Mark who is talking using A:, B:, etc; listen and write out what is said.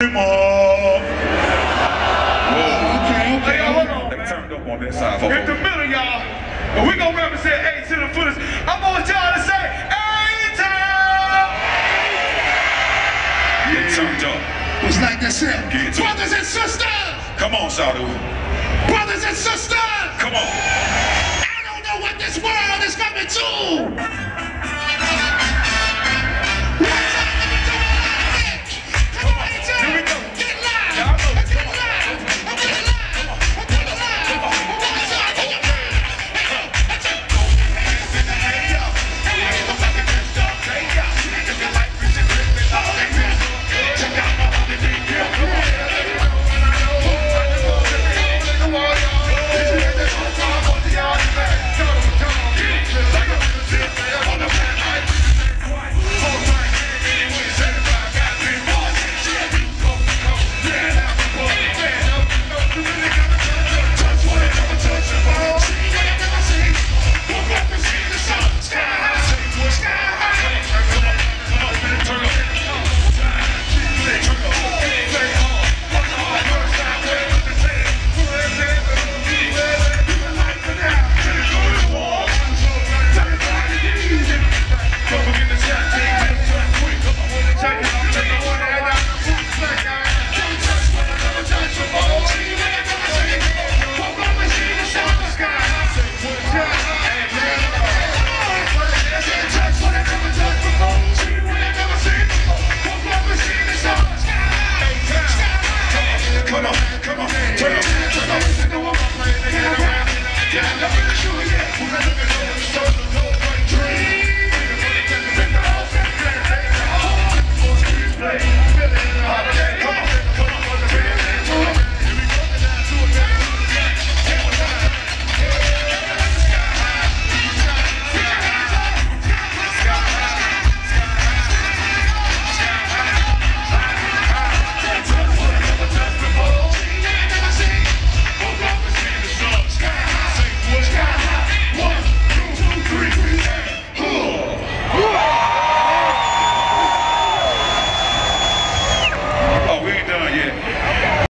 A: him up.
B: Okay, okay.
C: Hey, hold on.
A: They turned up on that side.
C: In the middle, y'all. And we gonna represent A to the fullest. I want y'all to say A-Town!
A: Get turned up.
B: It's like this here. Brothers and sisters!
A: Come on, Shadu.